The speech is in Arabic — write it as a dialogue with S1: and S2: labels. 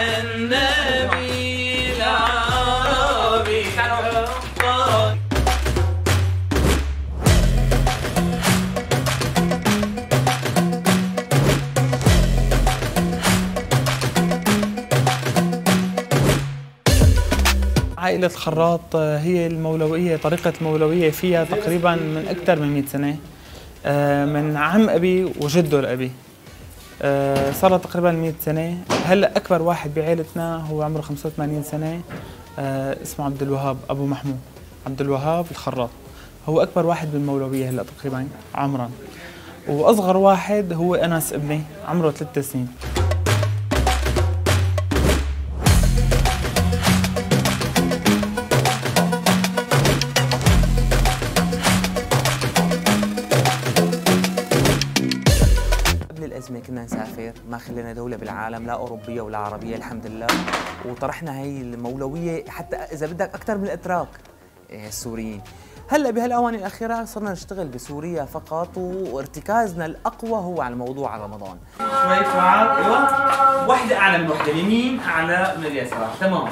S1: النبي العربي
S2: عائلة الخراط آه، هي المولوية طريقة المولوية فيها تقريبا من أكثر من 100 سنة آه، من عم أبي وجده لأبي. صار لها تقريبا 100 سنة. هلأ أكبر واحد بعائلتنا هو عمره 85 سنة. آه، اسمه عبد الوهاب أبو محمود عبد الوهاب الخراط. هو أكبر واحد بالمولوية هلأ تقريبا عمرا. وأصغر واحد هو أنس ابني عمره ثلاث سنين.
S3: الأزمة كنا نسافر ما خلينا دولة بالعالم لا أوروبية ولا عربية الحمد لله. وطرحنا هي المولوية حتى إذا بدك أكثر من الأتراك إيه، السوريين. هلأ بهالأواني الأخيرة صرنا نشتغل بسوريا فقط وارتكازنا الأقوى هو على موضوع رمضان.
S1: شوي فعال. أيوه. واحدة أعلى من واحدة اليمين أعلى من اليسار. تمام.